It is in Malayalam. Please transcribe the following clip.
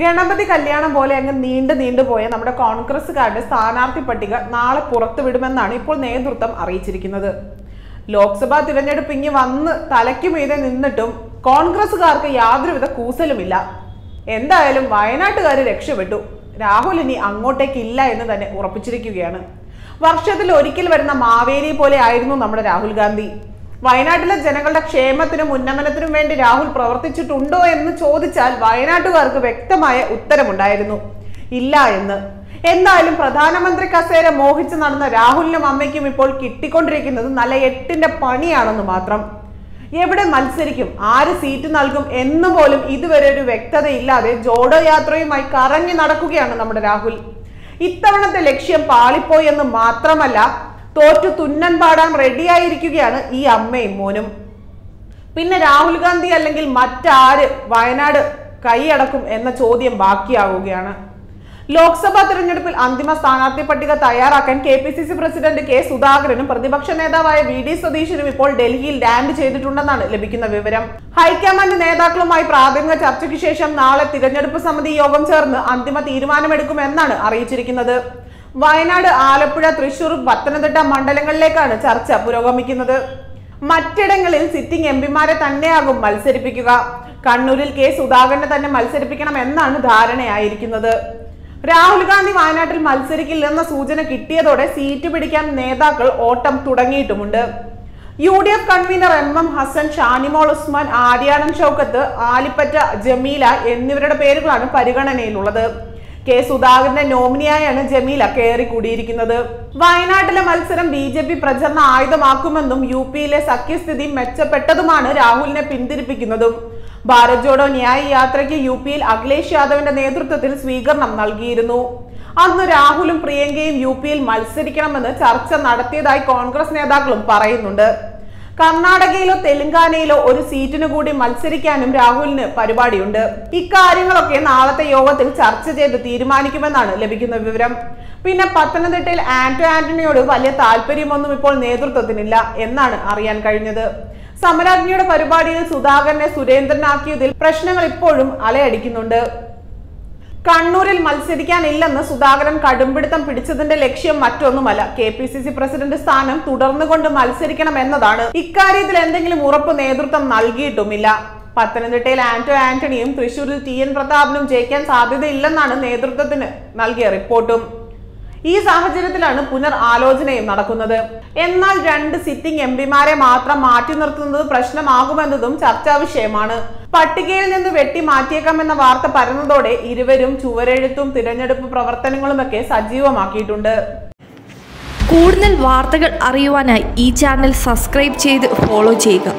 ഗണപതി കല്യാണം പോലെ അങ്ങ് നീണ്ടു പോയ നമ്മുടെ കോൺഗ്രസുകാരുടെ സ്ഥാനാർത്ഥി പട്ടിക നാളെ പുറത്തുവിടുമെന്നാണ് ഇപ്പോൾ നേതൃത്വം അറിയിച്ചിരിക്കുന്നത്. ലോക്സഭാ തിരഞ്ഞെടുപ്പ് ഇങ്ങി വന്ന് തലയ്ക്ക് മീതെ നിന്നിട്ടും കോൺഗ്രസുകാർക്ക് യാതൊരുവിധ കൂസലുമില്ല. എന്തായാലും വയനാട്ടുകാർ രക്ഷപ്പെട്ടു. രാഹുൽ ഇനി അങ്ങോട്ടേക്ക് ഇല്ല എന്ന് തന്നെ ഉറപ്പിച്ചിരിക്കുകയാണ്. വർഷത്തിൽ ഒരിക്കൽ വരുന്ന മാവേലി പോലെ ആയിരുന്നു നമ്മുടെ രാഹുൽ ഗാന്ധി. വയനാട്ടിലെ ജനങ്ങളുടെ ക്ഷേമത്തിനും ഉന്നമനത്തിനും വേണ്ടി രാഹുൽ പ്രവർത്തിച്ചിട്ടുണ്ടോ എന്ന് ചോദിച്ചാൽ വയനാട്ടുകാർക്ക് വ്യക്തമായ ഉത്തരമുണ്ടായിരുന്നു. ഇല്ല എന്ന്. എന്തായാലും പ്രധാനമന്ത്രി കസേര മോഹിച്ച് നടന്ന രാഹുലിനും അമ്മയ്ക്കും ഇപ്പോൾ കിട്ടിക്കൊണ്ടിരിക്കുന്നത് നല്ല എട്ടിന്റെ പണിയാണെന്ന് മാത്രം. എവിടെ മത്സരിക്കും? ആര് സീറ്റ് നൽകും എന്ന് പോലും ഇതുവരെ ഒരു വ്യക്തതയില്ലാതെ ജോഡോ യാത്രയുമായി കറങ്ങി നടക്കുകയാണ് നമ്മുടെ രാഹുൽ. ഇത്തവണത്തെ ലക്ഷ്യം പാളിപ്പോയി എന്ന് മാത്രമല്ല തോറ്റു തുന്നൻ പാടാൻ റെഡിയായിരിക്കുകയാണ് ഈ അമ്മയും മോനും. പിന്നെ രാഹുൽ ഗാന്ധി അല്ലെങ്കിൽ മറ്റാര് വയനാട് കൈയടക്കും എന്ന ചോദ്യം ബാക്കിയാവുകയാണ്. ലോക്സഭാ തിരഞ്ഞെടുപ്പിൽ അന്തിമ സ്ഥാനാർത്ഥി പട്ടിക തയ്യാറാക്കാൻ K P C C president K സുധാകരനും പ്രതിപക്ഷ നേതാവായ വി ഡി സതീശനും ഇപ്പോൾ ഡൽഹിയിൽ ലാൻഡ് ചെയ്തിട്ടുണ്ടെന്നാണ് ലഭിക്കുന്ന വിവരം. ഹൈക്കമാൻഡ് നേതാക്കളുമായി പ്രാഥമിക ചർച്ചയ്ക്ക് ശേഷം നാളെ തിരഞ്ഞെടുപ്പ് സമിതി യോഗം ചേർന്ന് അന്തിമ തീരുമാനമെടുക്കുമെന്നാണ് അറിയിച്ചിരിക്കുന്നത്. വയനാട് ആലപ്പുഴ തൃശൂർ പത്തനംതിട്ട മണ്ഡലങ്ങളിലേക്കാണ് ചർച്ച പുരോഗമിക്കുന്നത്. മറ്റിടങ്ങളിൽ സിറ്റിംഗ് എം പിമാരെ തന്നെയാകും മത്സരിപ്പിക്കുക. കണ്ണൂരിൽ കെ സുധാകരനെ തന്നെ മത്സരിപ്പിക്കണം എന്നാണ് ധാരണയായിരിക്കുന്നത്. രാഹുൽ ഗാന്ധി വയനാട്ടിൽ മത്സരിക്കില്ലെന്ന സൂചന കിട്ടിയതോടെ സീറ്റ് പിടിക്കാൻ നേതാക്കൾ ഓട്ടം തുടങ്ങിയിട്ടുമുണ്ട്. U D F convener M M Hassan Shanimol Usman Aryadan Shoukath Alipatta Jameela എന്നിവരുടെ പേരുകളാണ് പരിഗണനയിലുള്ളത്. കെ സുധാകരന്റെ നോമിനിയായാണ് ജമീല കയറി കൂടിയിരിക്കുന്നത്. വയനാട്ടിലെ മത്സരം ബി ജെ പി പ്രചരണ ആയുധമാക്കുമെന്നും യു പിയിലെ സഖ്യസ്ഥിതി മെച്ചപ്പെട്ടതുമാണ് രാഹുലിനെ പിന്തിരിപ്പിക്കുന്നതും. ഭാരത് ജോഡോ ന്യായ യാത്രയ്ക്ക് യു പിയിൽ അഖിലേഷ് യാദവിന്റെ നേതൃത്വത്തിൽ സ്വീകരണം നൽകിയിരുന്നു. അന്ന് രാഹുലും പ്രിയങ്കയും യു പിയിൽ മത്സരിക്കണമെന്ന് ചർച്ച നടത്തിയതായി കോൺഗ്രസ് നേതാക്കളും പറയുന്നുണ്ട്. കർണാടകയിലോ തെലങ്കാനയിലോ ഒരു സീറ്റിനു കൂടി മത്സരിക്കാനും രാഹുലിന് പരിപാടിയുണ്ട്. ഇക്കാര്യങ്ങളൊക്കെ നാളത്തെ യോഗത്തിൽ ചർച്ച ചെയ്ത് തീരുമാനിക്കുമെന്നാണ് ലഭിക്കുന്ന വിവരം. പിന്നെ പത്തനംതിട്ടയിൽ ആന്റോ ആന്റണിയോട് വലിയ താല്പര്യമൊന്നും ഇപ്പോൾ നേതൃത്വത്തിനില്ല എന്നാണ് അറിയാൻ കഴിഞ്ഞത്. സമരാജ്ഞിയുടെ പരിപാടിയിൽ സുധാകരനെ സുരേന്ദ്രനാക്കിയതിൽ പ്രശ്നങ്ങൾ ഇപ്പോഴും അലയടിക്കുന്നുണ്ട്. കണ്ണൂരിൽ മത്സരിക്കാനില്ലെന്ന് സുധാകരൻ കടുംപിടുത്തം പിടിച്ചതിന്റെ ലക്ഷ്യം മറ്റൊന്നുമല്ല. K P C C president സ്ഥാനം തുടർന്നുകൊണ്ട് മത്സരിക്കണം എന്നതാണ് ഇക്കാര്യത്തിൽ എന്തെങ്കിലും ഉറപ്പ് നേതൃത്വം നൽകിയിട്ടുമില്ല. പത്തനംതിട്ടയിൽ ആന്റോ ആന്റണിയും തൃശൂരിൽ ടി എൻ പ്രതാപനും ജയിക്കാൻ സാധ്യതയില്ലെന്നാണ് നേതൃത്വത്തിന് നൽകിയ റിപ്പോർട്ടും. ഈ സാഹചര്യത്തിലാണ് പുനർ ആലോചനയും നടക്കുന്നത്. എന്നാൽ രണ്ട് സിറ്റിംഗ് എം പിമാരെ മാത്രം മാറ്റി നിർത്തുന്നത് പ്രശ്നമാകുമെന്നതും ചർച്ചാ വിഷയമാണ്. പട്ടികയിൽ നിന്ന് വെട്ടി മാറ്റിയേക്കാമെന്ന വാർത്ത പരന്നതോടെ ഇരുവരും ചുവരെഴുത്തും തിരഞ്ഞെടുപ്പ് പ്രവർത്തനങ്ങളുമൊക്കെ സജീവമാക്കിയിട്ടുണ്ട്. കൂടുതൽ വാർത്തകൾ അറിയുവാനായി ഈ ചാനൽ സബ്സ്ക്രൈബ് ചെയ്ത് ഫോളോ ചെയ്യുക.